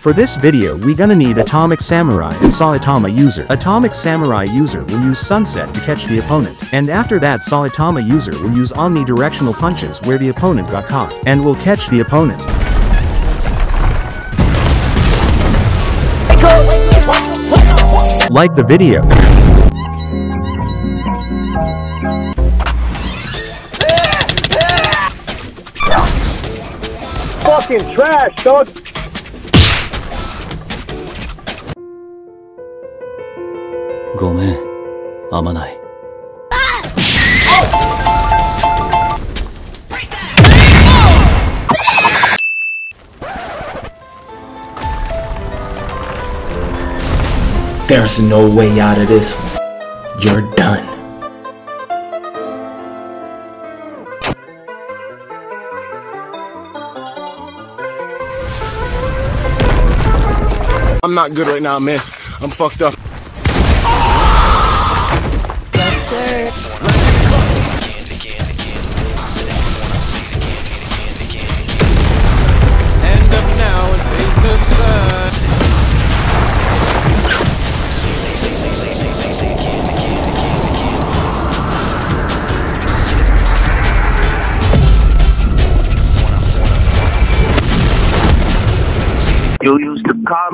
For this video we gonna need Atomic Samurai and Saitama user. Atomic Samurai user will use Sunset to catch the opponent. And after that Saitama user will use omnidirectional punches where the opponent got caught. And will catch the opponent. Like the video. Fucking trash, dog. There's no way out of this one. You're done. I'm not good right now, man. I'm fucked up. Stand up now and face the sun.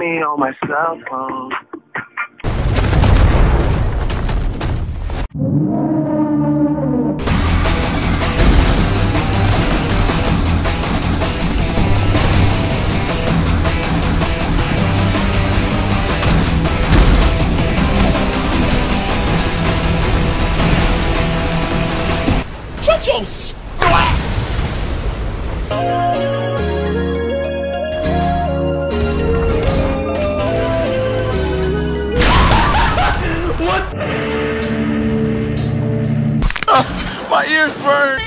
Me on my cell phone. Um. My ears burn.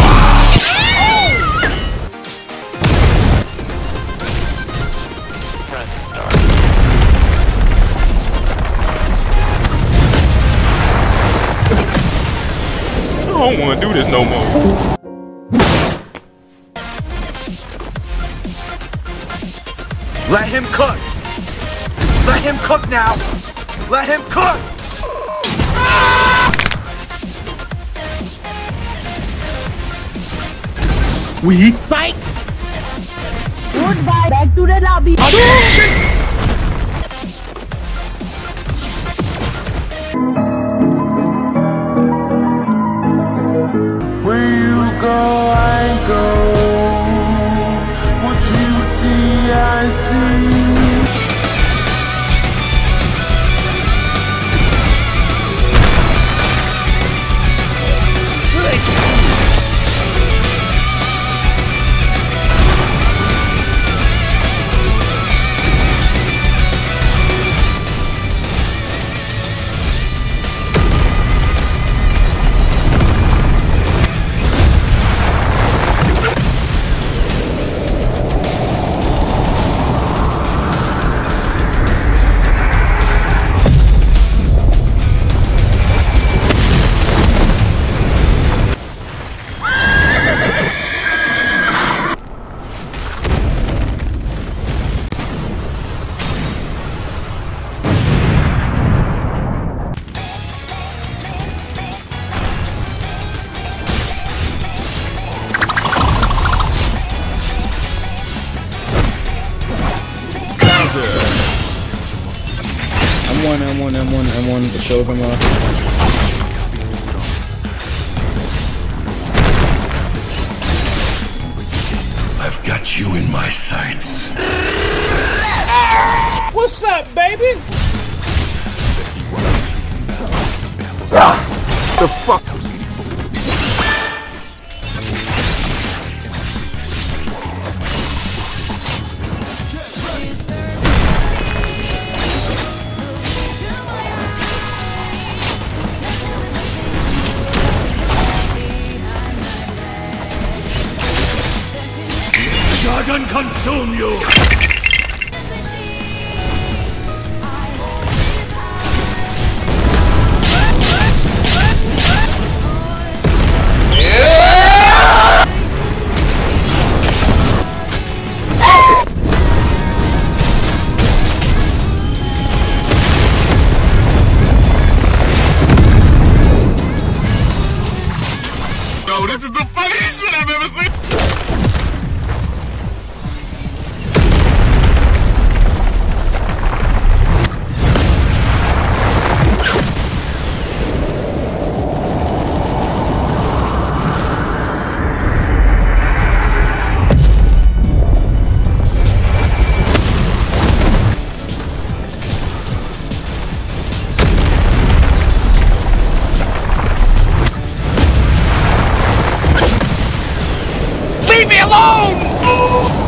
don't want to do this no more. Let him cook. Let him cook now. Let him cook. We fight! Goodbye. Back to the lobby. M1, M1, M1, the Shogun lock. I've got you in my sights. What's up, baby? Ah! The fuck? can consume you! This is the funniest shit I've ever seen! alone!